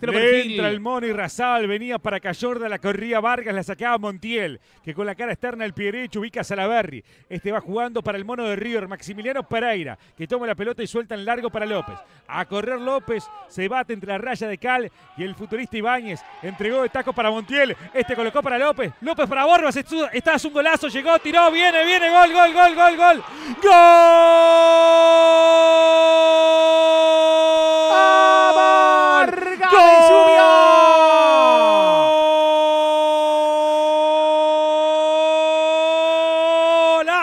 Entra el mono y Razal, venía para Cayorda, la corría Vargas, la sacaba Montiel, que con la cara externa el pie derecho ubica a Salaberry. Este va jugando para el mono de River, Maximiliano Pereira, que toma la pelota y suelta en largo para López. A correr López, se bate entre la raya de Cal y el futurista Ibáñez. Entregó de taco para Montiel, este colocó para López, López para Borbas, está un golazo, llegó, tiró, viene, viene, gol, gol, gol, gol, gol. ¡Gol!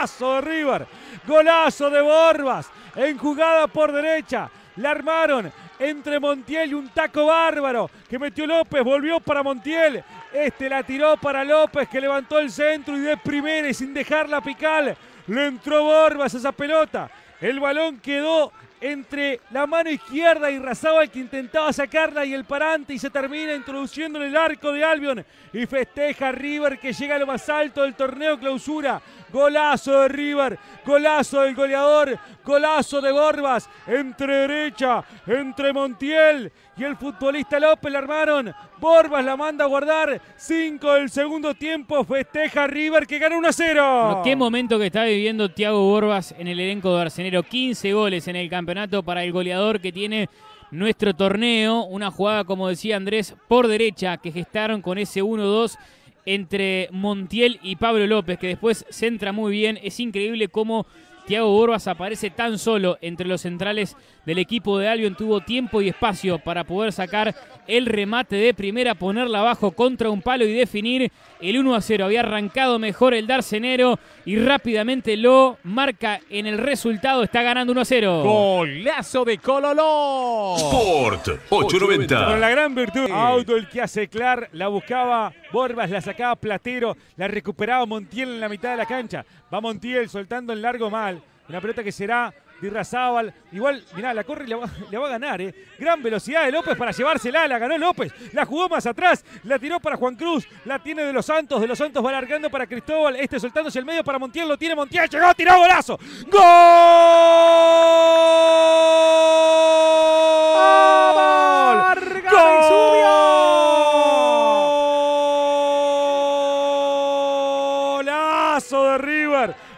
Golazo de River, golazo de Borbas, en jugada por derecha, la armaron entre Montiel y un taco bárbaro que metió López, volvió para Montiel, este la tiró para López que levantó el centro y de primera y sin dejarla picar, le entró Borbas esa pelota, el balón quedó entre la mano izquierda y Razabal que intentaba sacarla y el parante y se termina introduciendo en el arco de Albion y festeja River que llega a lo más alto del torneo clausura. Golazo de River, golazo del goleador, golazo de Borbas, entre derecha, entre Montiel y el futbolista López la armaron. Borbas la manda a guardar. Cinco del segundo tiempo. Festeja River que gana 1 a 0. qué momento que está viviendo Thiago Borbas en el elenco de Arsenero. 15 goles en el campeonato para el goleador que tiene nuestro torneo. Una jugada, como decía Andrés, por derecha que gestaron con ese 1-2 entre Montiel y Pablo López, que después centra muy bien. Es increíble cómo Thiago Borbas aparece tan solo entre los centrales del equipo de Albion. Tuvo tiempo y espacio para poder sacar el remate de primera, ponerla abajo contra un palo y definir el 1 a 0. Había arrancado mejor el Darcenero y rápidamente lo marca en el resultado. Está ganando 1 a 0. Golazo de Cololó. Sport 890. Con la gran virtud. Auto el que hace Clar. La buscaba Borbas, la sacaba Platero. La recuperaba Montiel en la mitad de la cancha. Va Montiel soltando en largo mal. Una pelota que será Dirrazábal. Igual, mirá, la corre y la va, a ganar, ¿eh? Gran velocidad de López para llevársela. La ganó López. La jugó más atrás. La tiró para Juan Cruz. La tiene de los Santos. De los Santos va alargando para Cristóbal. Este soltándose el medio para Montiel. Lo tiene Montiel. Llegó, tiró golazo. ¡Gol!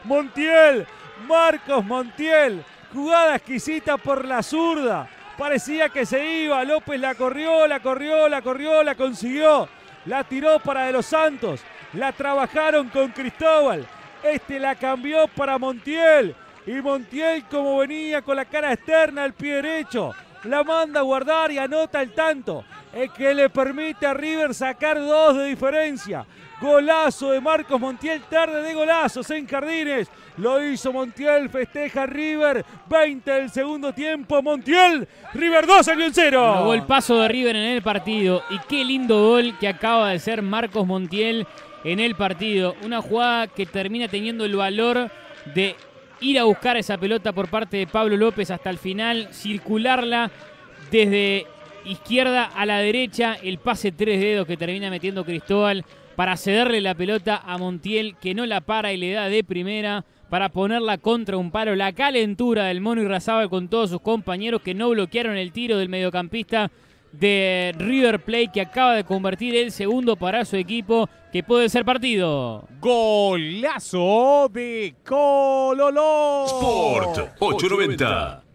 Montiel Marcos Montiel. Jugada exquisita por la zurda. Parecía que se iba. López la corrió, la corrió, la corrió, la consiguió. La tiró para De los Santos. La trabajaron con Cristóbal. Este la cambió para Montiel. Y Montiel, como venía con la cara externa al pie derecho, la manda a guardar y anota el tanto. Es que le permite a River sacar dos de diferencia. Golazo de Marcos Montiel, tarde de golazos en Jardines. Lo hizo Montiel, festeja River. 20 del segundo tiempo. Montiel, River 2, salió el 0. el paso de River en el partido. Y qué lindo gol que acaba de ser Marcos Montiel en el partido. Una jugada que termina teniendo el valor de ir a buscar esa pelota por parte de Pablo López hasta el final, circularla desde izquierda a la derecha, el pase tres dedos que termina metiendo Cristóbal para cederle la pelota a Montiel que no la para y le da de primera para ponerla contra un palo. La calentura del Mono y Razaba con todos sus compañeros que no bloquearon el tiro del mediocampista de River Plate que acaba de convertir el segundo para su equipo que puede ser partido. Golazo de Cololo. Sport 890.